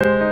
you